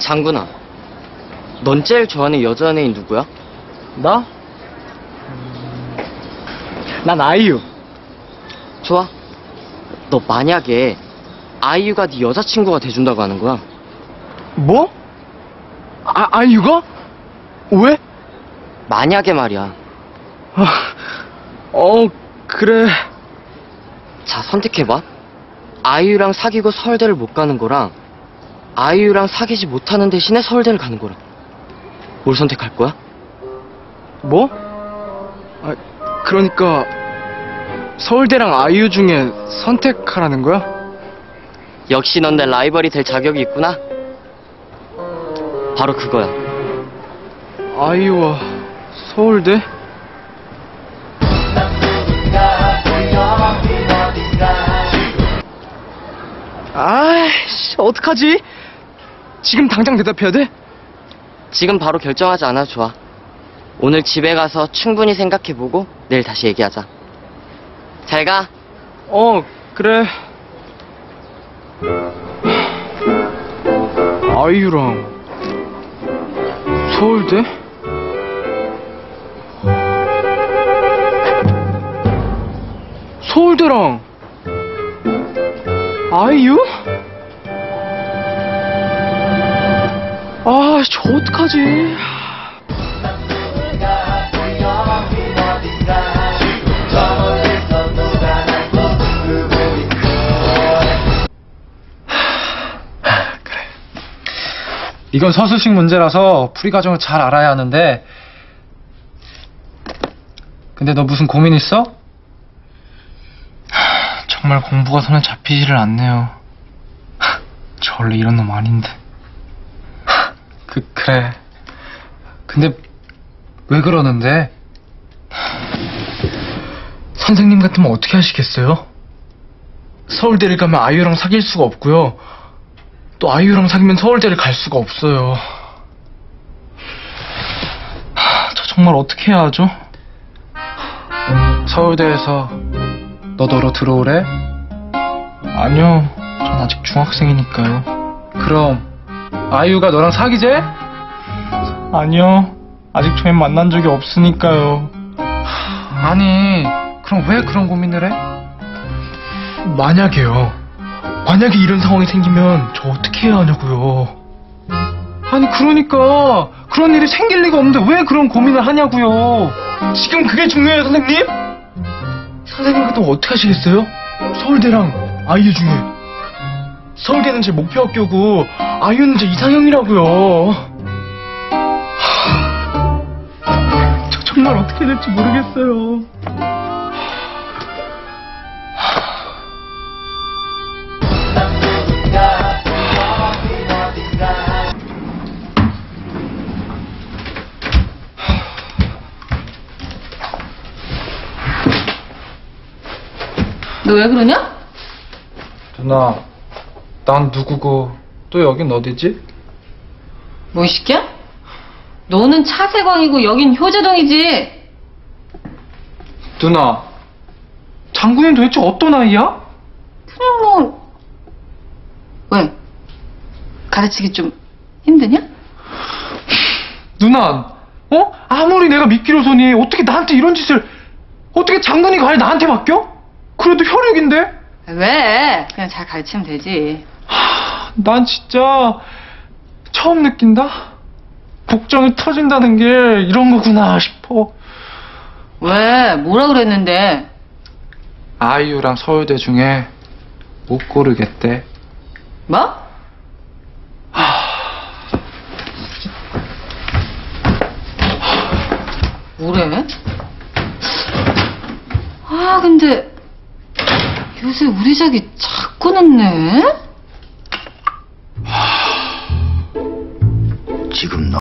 장군아, 넌 제일 좋아하는 여자 연예인 누구야? 나? 난 아이유. 좋아. 너 만약에 아이유가 네 여자친구가 돼준다고 하는 거야. 뭐? 아, 아이유가? 왜? 만약에 말이야. 아, 어, 그래. 자, 선택해봐. 아이유랑 사귀고 서울대를 못 가는 거랑 아이유랑 사귀지 못하는 대신에 서울대를 가는 거랑 뭘 선택할 거야? 뭐? 아, 그러니까 서울대랑 아이유 중에 선택하라는 거야? 역시 넌 내 라이벌이 될 자격이 있구나. 바로 그거야. 아이유와 서울대? 아이씨, 어떡하지? 지금 당장 대답해야 돼? 지금 바로 결정하지 않아도 좋아. 오늘 집에 가서 충분히 생각해보고 내일 다시 얘기하자. 잘 가. 어, 그래. 아이유랑 서울대? 서울대랑 아이유? 아, 저 어떡하지? 그래. 이건 서술식 문제라서 풀이 과정을 잘 알아야 하는데. 근데 너 무슨 고민 있어? 하, 정말 공부가 손에 잡히지를 않네요. 하, 저 원래 이런 놈 아닌데. 하, 그 그래. 근데 왜 그러는데? 선생님 같으면 어떻게 하시겠어요? 서울대를 가면 아이유랑 사귈 수가 없고요. 또 아이유랑 사귀면 서울대를 갈 수가 없어요. 하, 저 정말 어떻게 해야 하죠? 서울대에서 너 너로 들어오래? 아니요, 전 아직 중학생이니까요. 그럼 아이유가 너랑 사귀재? 아니요, 아직 저희 만난 적이 없으니까요. 아니, 그럼 왜 그런 고민을 해? 만약에요. 만약에 이런 상황이 생기면 저 어떻게 해야 하냐고요. 아니 그러니까 그런 일이 생길 리가 없는데 왜 그런 고민을 하냐고요. 지금 그게 중요해요, 선생님? 선생님 같으면 어떻게 하시겠어요? 서울대랑 아이유 중에 서울대는 제 목표 학교고 아이유는 제 이상형이라고요. 하, 저 정말 어떻게 될지 모르겠어요. 너 왜 그러냐? 누나, 난 누구고 또 여긴 어디지? 뭐, 이 새끼야? 너는 차세광이고 여긴 효자동이지. 누나, 장군이 도대체 어떤 아이야? 그냥 뭐, 왜? 가르치기 좀 힘드냐? 누나, 어? 아무리 내가 믿기로서니 어떻게 나한테 이런 짓을 어떻게 장군이 과일 나한테 맡겨? 그래도 혈육인데? 왜? 그냥 잘 가르치면 되지. 하, 난 진짜 처음 느낀다. 복장이 터진다는 게 이런 거구나 싶어. 왜? 뭐라 그랬는데? 아이유랑 서울대 중에 못 고르겠대. 뭐? 뭐래? 아, 근데 요새 우리 자기 자꾸 늦네?